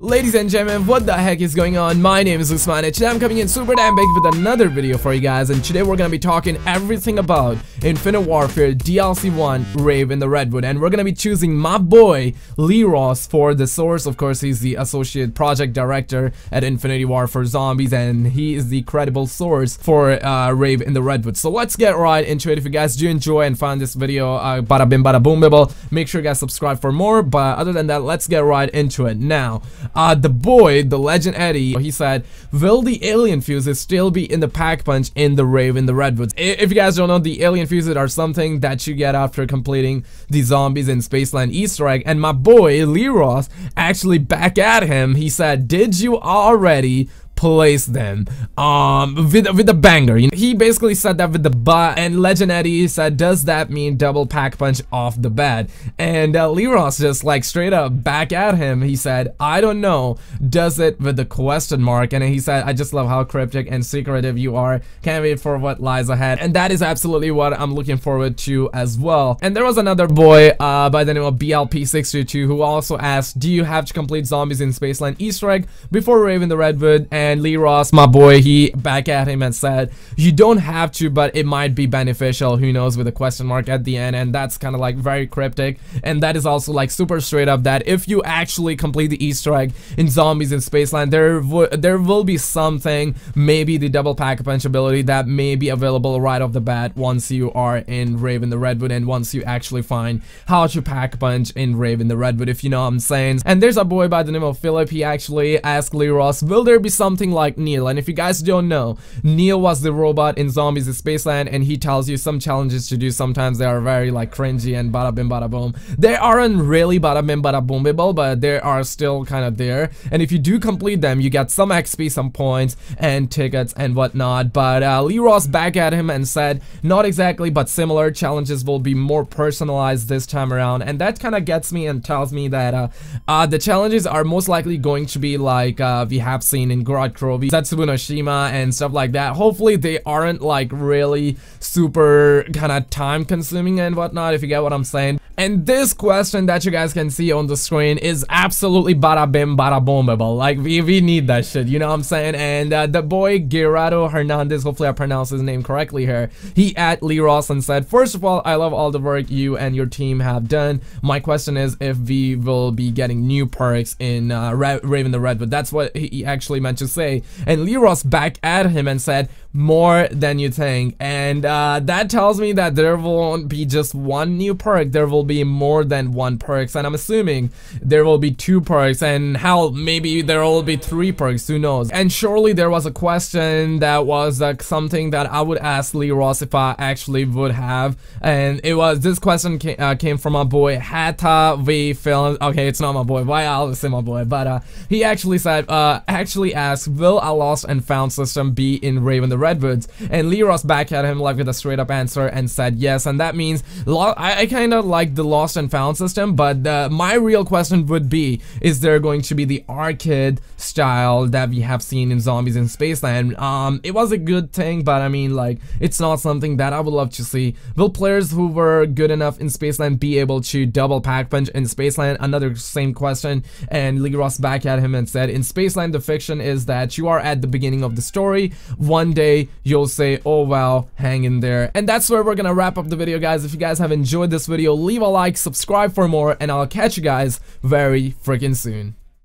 Ladies and gentlemen, what the heck is going on? My name is Usman and today I'm coming in super damn big with another video for you guys and today we're gonna be talking everything about Infinite Warfare DLC 1 Rave in the Redwood and we're gonna be choosing my boy Lee Ross for the source. Of course, he's the associate project director at Infinity Warfare Zombies and he is the credible source for uh, Rave in the Redwood. So let's get right into it. If you guys do enjoy and find this video uh, bada bim bada boom bibble, make sure you guys subscribe for more. But other than that, let's get right into it now. Uh, the boy, the legend Eddie, he said, will the alien fuses still be in the pack punch in the Rave in the Redwoods? If you guys don't know, the alien fuses are something that you get after completing the zombies in Spaceland Easter egg. And my boy, Lee Ross, actually back at him, he said, did you already place them. Um with with a banger you know, he basically said that with the butt and legend eddie said does that mean double pack punch off the bat? And uh, Ross just like straight up back at him. He said i don't know. Does it with the question mark? And he said i just love how cryptic and secretive you are. Can't wait for what lies ahead. And that is absolutely what i'm looking forward to as well. And there was another boy uh by the name of blp622 who also asked do you have to complete zombies in spaceland easter egg before Rave in the Redwood? And and Lee Ross, my boy, he back at him and said, you don't have to, but it might be beneficial, who knows, with a question mark at the end, and that's kind of like very cryptic, and that is also like super straight up that if you actually complete the Easter egg in Zombies in Spaceland, there, there will be something, maybe the double pack punch ability that may be available right off the bat once you are in Rave in the Redwood, and once you actually find how to pack punch in Rave in the Redwood, if you know what I'm saying. And there's a boy by the name of Philip, he actually asked Lee Ross, will there be some something like Neil. And if you guys don't know, Neil was the robot in Zombies in Spaceland and he tells you some challenges to do. Sometimes they are very like cringy and bada bim bada boom. They aren't really bada bim bada boomable, but they are still kind of there. And if you do complete them, you get some XP, some points, and tickets and whatnot. But uh, Lee Ross back at him and said, not exactly, but similar challenges will be more personalized this time around. And that kind of gets me and tells me that uh, uh, the challenges are most likely going to be like uh, we have seen in Gorod Krovi, Zetsubou no Shima, and stuff like that. Hopefully they aren't like really super kind of time consuming and whatnot, if you get what I'm saying. And this question that you guys can see on the screen is absolutely bada bim bada boomable. Like, we, we need that shit, you know what I'm saying? And uh, the boy Gerardo Hernandez, hopefully I pronounced his name correctly here, he at Lee and said, First of all, I love all the work you and your team have done. My question is if we will be getting new perks in uh, Ra Rave in the Redwood. That's what he actually meant to say. And Lee Ross back at him and said, more than you think. And uh, that tells me that there won't be just one new perk. There will be more than one perks. And I'm assuming there will be two perks. And hell, maybe there will be three perks. Who knows? And surely there was a question that was uh, something that I would ask Lee Ross if I actually would have. And it was, this question came, uh, came from my boy Hata V Film. Okay, it's not my boy. Why I'll say my boy. But uh, he actually said, uh, actually asked, will a lost and found system be in Rave in the Redwoods? And Lee Ross back at him like with a straight up answer and said yes. And that means I, I kind of like the lost and found system, but uh, my real question would be, is there going to be the arcade style that we have seen in Zombies in Spaceland? Um, it was a good thing, but I mean like, it's not something that I would love to see. Will players who were good enough in Spaceland be able to double pack punch in Spaceland? Another same question. And Lee Ross back at him and said, in Spaceland the fiction is that you are at the beginning of the story. One day you'll say, oh wow, hang in there. And that's where we're gonna wrap up the video guys. If you guys have enjoyed this video, leave a like, subscribe for more, and I'll catch you guys very freaking soon.